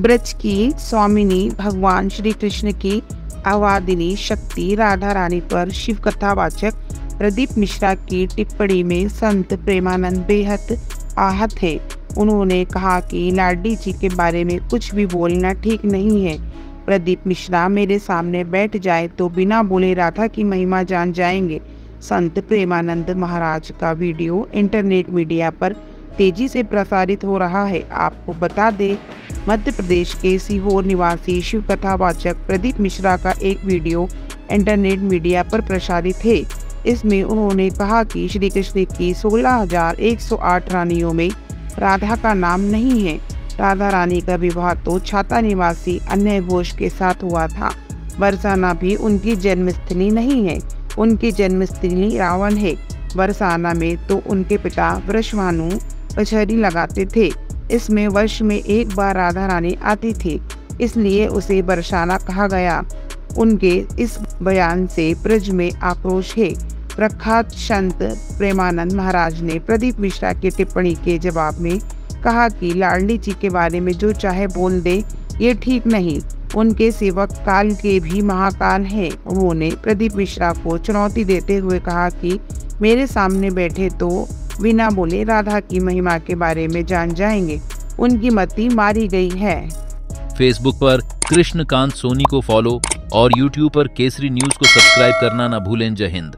ब्रज की स्वामिनी भगवान श्री कृष्ण की आवादिनी शक्ति राधा रानी पर शिव कथावाचक प्रदीप मिश्रा की टिप्पणी में संत प्रेमानंद बेहद आहत है। उन्होंने कहा कि लाडी जी के बारे में कुछ भी बोलना ठीक नहीं है। प्रदीप मिश्रा मेरे सामने बैठ जाए तो बिना बोले राधा की महिमा जान जाएँगे। संत प्रेमानंद महाराज का वीडियो इंटरनेट मीडिया पर तेज़ी से प्रसारित हो रहा है। आपको बता दें मध्य प्रदेश के सीहोर निवासी शिव कथावाचक प्रदीप मिश्रा का एक वीडियो इंटरनेट मीडिया पर प्रसारित है। इसमें उन्होंने कहा कि श्री कृष्ण की 16,108 रानियों में राधा का नाम नहीं है। राधा रानी का विवाह तो छाता निवासी अन्य घोष के साथ हुआ था। बरसाना भी उनकी जन्मस्थली नहीं है। उनकी जन्मस्थली रावण है। बरसाना में तो उनके पिता वृषभानु पछहरी लगाते थे। इसमें वर्ष में एक बार राधा रानी आती थी, इसलिए उसे बरसाना कहा गया। उनके इस बयान से ब्रज में आक्रोश है। प्रख्यात संत प्रेमानंद महाराज ने प्रदीप मिश्रा की टिप्पणी के जवाब में कहा कि लाडली जी के बारे में जो चाहे बोल दे, ये ठीक नहीं। उनके सेवक काल के भी महाकाल हैं। उन्होंने प्रदीप मिश्रा को चुनौती देते हुए कहा कि मेरे सामने बैठे तो बिना बोले राधा की महिमा के बारे में जान जाएँगे। उनकी मती मारी गई है। फेसबुक पर कृष्णकांत सोनी को फॉलो और यूट्यूब पर केसरी न्यूज़ को सब्सक्राइब करना न भूलें जय हिंद।